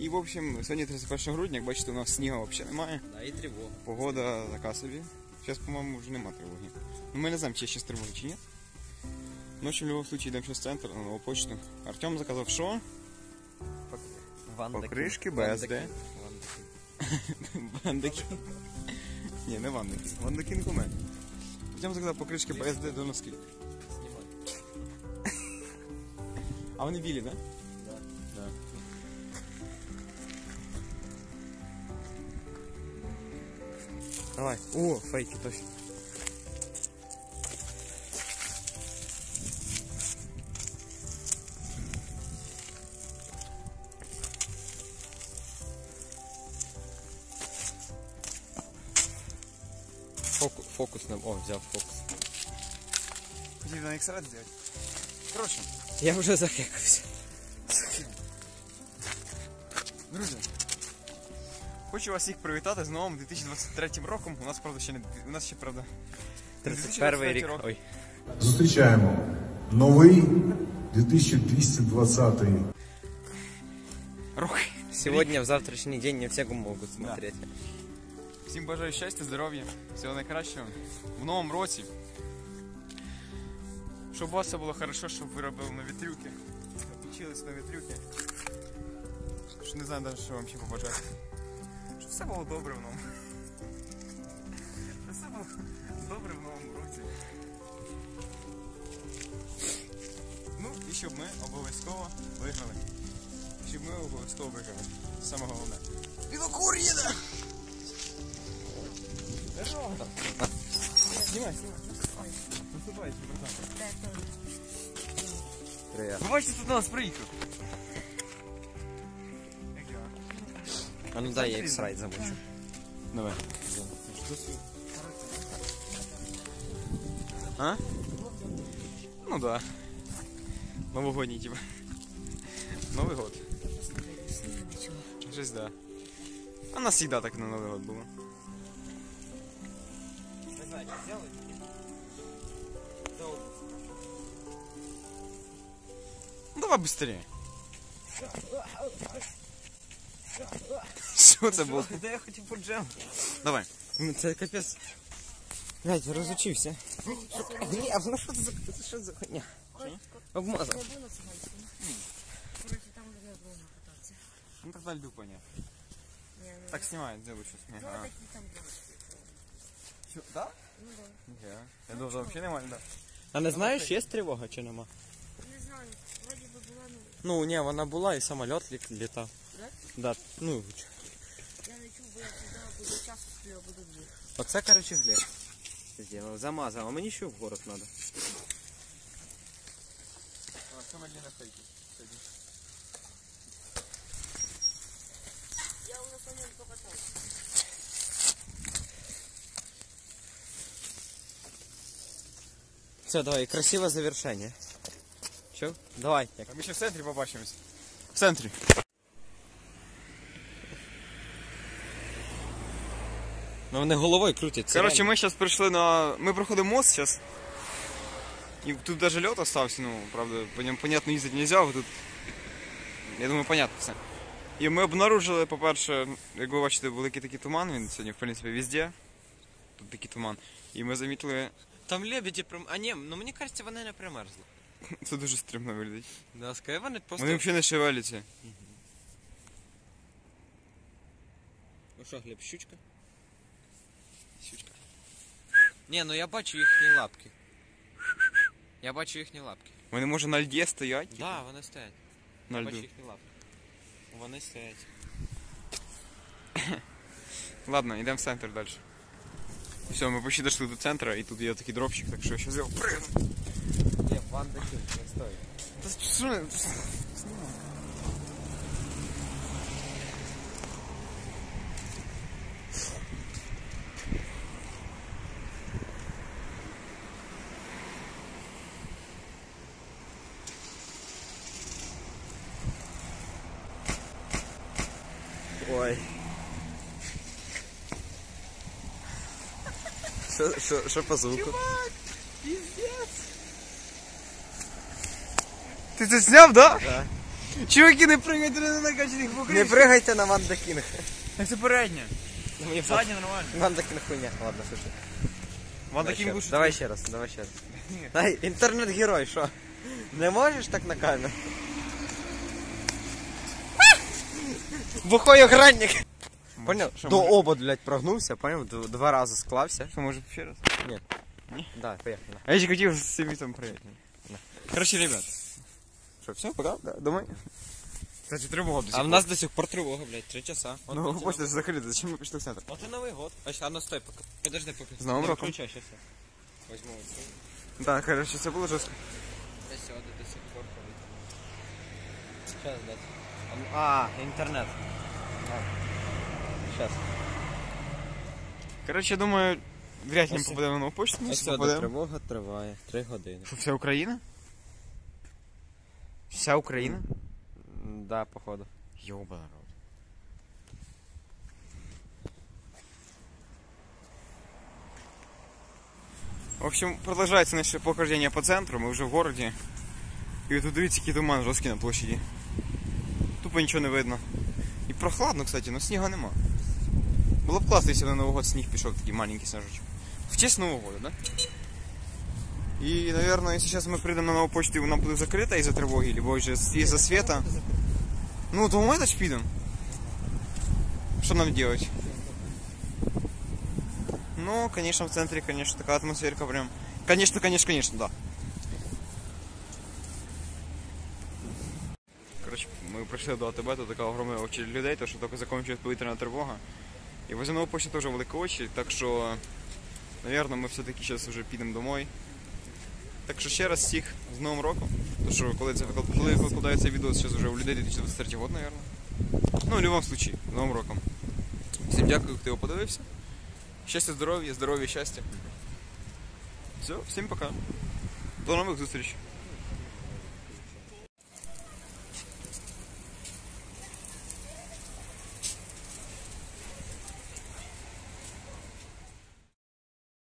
І, в общем, сьогодні 31 грудня, як бачите, у нас снігу взагалі немає. Да, і тривога. Погода така собі. Зараз, по-моєму, вже нема тривоги. Ну, ми не знаємо, чи є ще тривоги, чи ні. Ну, в общем, в будь-якому випадку йдемо зараз в центр на нову почту. Артем заказав що? Вандаки. Покришки. Вандаки. Вандаки. Ні, не вандаки. Вандаки не куме. Артем заказав покришки BSD до носків. Знімай. А вони білі, так? Да. Давай. О, фейки точно. Фокус, фокус нам. О, взял фокус. Блин, на X-рад сделать. Короче. Я уже захекался. Друзья, Хочу вас всіх привітати з новим 2023 роком. У нас, правда, ще не у нас ще, правда, 31 рік. рок. Ой. Зустрічаємо новий 2220 Рок. Сегодня, в завтрашний день не все могут смотреть. Всім бажаю щастя, здоров'я, всього найкращого в новому році. Щоб у вас все було хорошо, щоб ви робили нові трюки, вчились нові трюки. Не знаю навіть, що вам ще побажати. Все було добре в новому. Все було добре в новому році. Ну і щоб ми обов'язково виграли. Щоб ми обов'язково виграли. Саме головне. Білокур їде! Снимай, снимай. Наступайте, братан. Бачите, тут до нас приїхав. А ну дай я X-Ride замучу. Давай. А? Ну да. Новогодний типа. Новый год. Жесть, да. А нас всегда так на Новый год было. Ну давай быстрее. Що це було? Да я хотів по джем. Давай. Це капець. Блять, розучився. Глеб, ну що це за що за хуйня? Обмазав. Коротше, там вже не було кататися. Ну тогда льду. Ні, ні. Так снимай, сделаю сейчас. Ну, Ага. Да? Ну, да. Я думав, вообще нормально, да. А не знаєш, є тривога чи нема? ну, Ну, ні, вона була і самоліт лі- літав. Да? Да, ну, я не чув, бо я сюди буду час, сплю, а буду дві. оце, короче, Глеб. Сделав, замазав, а мені ще в город надо. А что Мадлена фейки? Я вже по ньому покатався. Все, давай, красиве завершення. Чо? Давай. Як? А ми ще в центрі побачимось. В центрі. Ну вони головою крутять. це Короче, реально. ми зараз прийшли на... Ми проходимо мост зараз. І тут даже лед остався, ну, правда, по ньому, понятно, їздити нельзя, а тут... Я думаю, понятно все. І ми обнаружили, по-перше, як ви бачите, великий такий туман, він сьогодні, в принципі, везде. Тут такий туман. І ми замітили, Там лебеді прям. А ні, ну мені кажеться, вони не примерзли. це дуже стрімно виглядить. Да, скажи, вони просто. Вони взагалі не шевеляться. Ну що, Глеб, щучка? Щучка. Ні, ну я бачу їхні лапки. Я бачу їхні лапки. Вони, може, на льді стоять? Так, да, вони стоять. На Я бачу льду. їхні лапки. Вони стоять. Ладно, йдемо в центр далі. Все, ми почти дошли до центру, і тут є такий дропчик, так що я зараз його пригну. Ні, Ванда Кінг, не стой. Та що не- Ой. Що, що, що по звуку? Ти це зняв, да? Да. Чуваки, не пригайте на накачаних Не покрив. пригайте на Ванда Кінг. Це передня. Мені Задня нормально. Ванда Кінг хуйня. Ладно, слушай. Вон Давай ще- лучше. Давай ще раз, давай ще раз. Дай, інтернет-герой, що? Не можеш так на камеру? Бухой огранник. Понял? Що, До може? обод, блядь, прогнувся, понял? Д- Два рази склався. Що, може ще раз? Да, поїхали. А я ще хотів з собі там приятні. Короче, ребят. Що, все, пока? Да, домой. Кстати, тривога до сих А в пор. нас до сих пор тривога, блядь, три часа. От Ну, це- почта ж закрита, зачем ми пішли в центр? От і Новий год. А, ща, ну стой, пока. Подожди, поки. З Новим Не роком. Включай, щас я. Возьму оцю. Да, короче, це було жорстко. Та сьогодні до сих пор ходить. Щас, блядь. А, ну- А, інтернет. Короче, я думаю, вряд ли ми Ось- попадемо на нову почту, попадемо. тривога триває. Три години. Що, вся Україна? Вся Україна? М, Да, походу. Ёба народ. В общем, продолжается наше похождение по центру, мы уже в городе. И тут дивіться, який туман жорсткий на площаді. Тупо нічого не видно. І прохладно, кстати, но снега нема. Було б класно, якщо на Новий год сніг пішов такий маленький снежочок. В честь Нового года, да? И, наверное, если сейчас мы придем на новую почту, и вона буде закрита из-за тривоги, либо же из-за света, ну, то мы это підемо. Что нам делать? Ну, конечно, в центре, конечно, такая атмосферка прям. Конечно, конечно, конечно, да. Короче, мы прийшли до АТБ, тут така огромна очередь людей, то що тільки закінчується повітряна тривога. І возле нової почти теж велика очередь, так що, наверное, ми все-таки зараз вже підемо домой. Так що ще раз всіх з Новим роком. То що коли це коли викладається відео, зараз вже у людей 2023 год, наверное. Ну, в будь-якому случае, з Новим роком. Всім дякую, хто його подивився. Щастя, здоров'я, здоров'я, щастя. Все, всім пока. До нових зустрічей.